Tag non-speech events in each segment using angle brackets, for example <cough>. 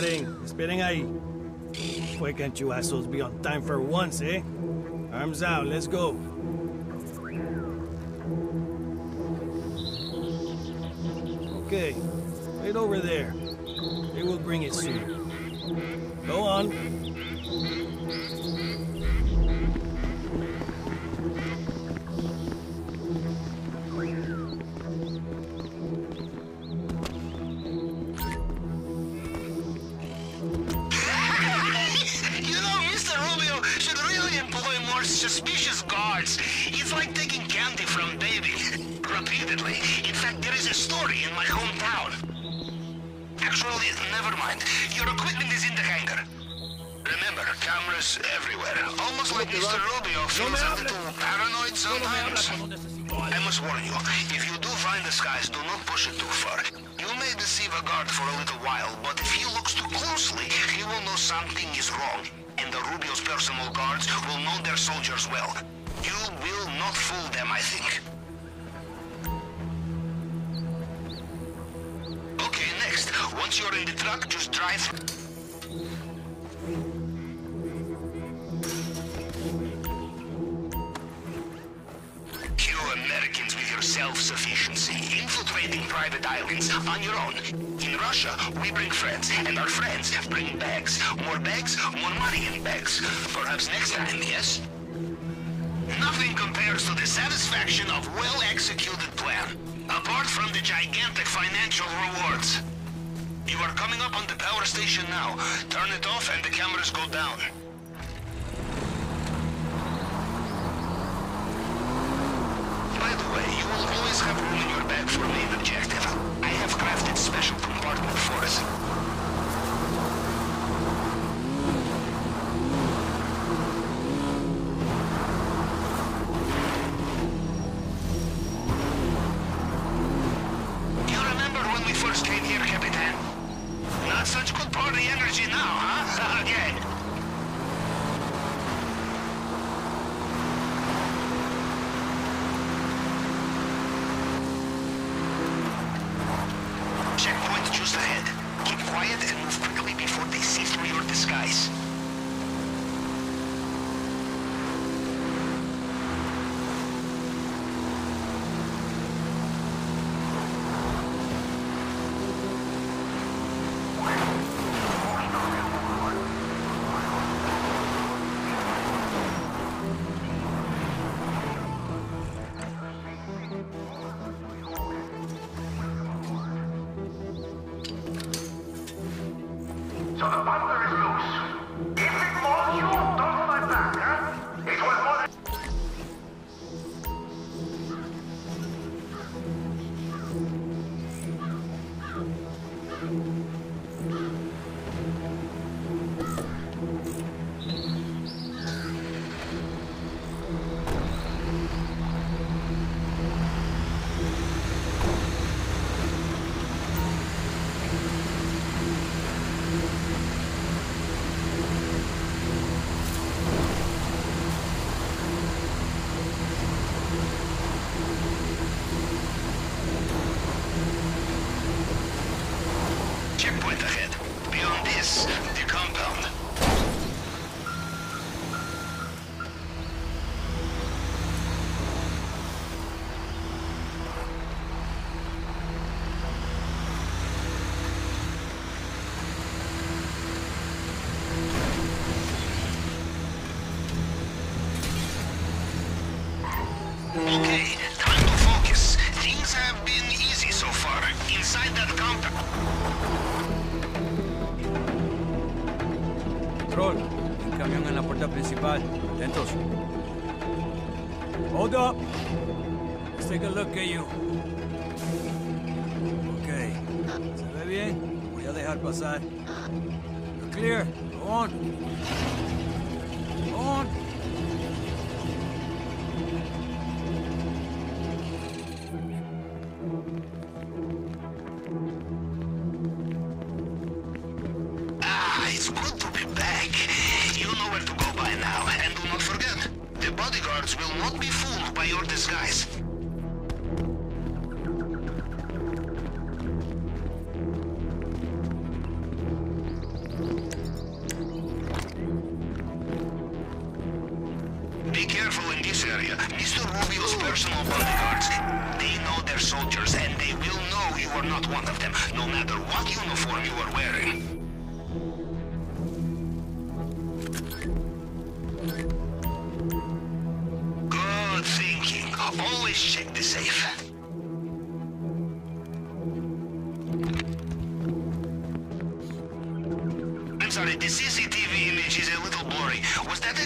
Paren, esperen ahí. Why can't you assholes be on time for once, eh? Arms out, let's go. Okay, wait over there. They will bring it soon. Go on. Suspicious guards. It's like taking candy from baby. <laughs> Repeatedly. In fact, there is a story in my hometown. Actually, never mind. Your equipment is in the hangar. Remember, cameras everywhere. Almost like Mr. Rubio feels a little paranoid sometimes. I must warn you, if you do find the skies, do not push it too far. You may deceive a guard for a little while, but if he looks too closely, he will know something is wrong. And the Rubio's personal guards will know their soldiers well. You will not fool them, I think. Okay, next. Once you're in the truck, just drive... You Americans with your self-sufficiency, infiltrating private islands on your own. In Russia, we bring friends, and our friends bring bags. More bags, more money in bags. Perhaps next time, yes? Nothing compares to the satisfaction of well-executed plan. Apart from the gigantic financial rewards. You are coming up on the power station now. Turn it off and the cameras go down. By the way, you will always have room in your bag for main objective. Crafted special compartment for us. So the butler is loose. If it was you, Checkpoint ahead. Beyond this, Control, un camión en la puerta principal. Atentos. Hold up. Let's take a look at you. Okay. ¿Se ve bien? Voy a dejar pasar. Clear. Go on. Go on. bodyguards will not be fooled by your disguise. Be careful in this area. Mr. Rubio's personal bodyguards, they know their soldiers and they will know you are not one of them, no matter what uniform you are wearing. Always check the safe. I'm sorry, the CCTV image is a little blurry. Was that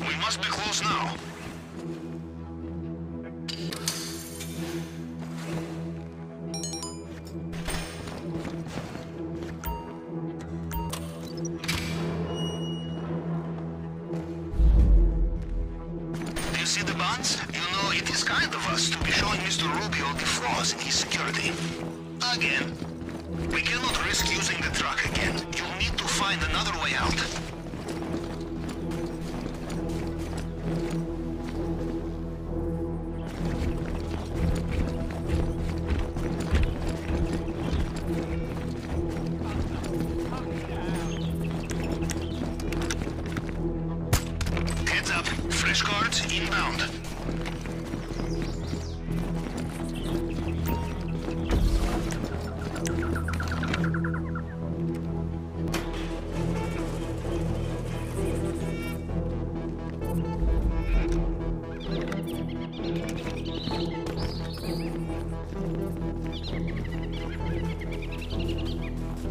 We must be close now. Do you see the bonds? You know, it is kind of us to be showing Mr. Rubio the flaws in his security. Again. We cannot risk using the truck again. You'll need to find another way out. Inbound.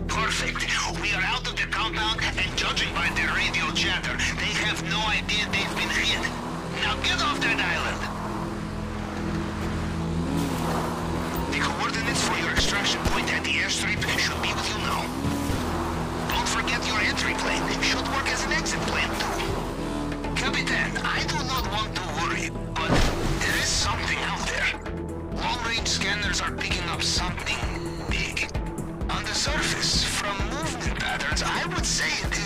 Perfect. We are out of the compound, and judging by their radio chatter, they have no idea they've been hit. scanners are picking up something big. On the surface, from movement patterns, I would say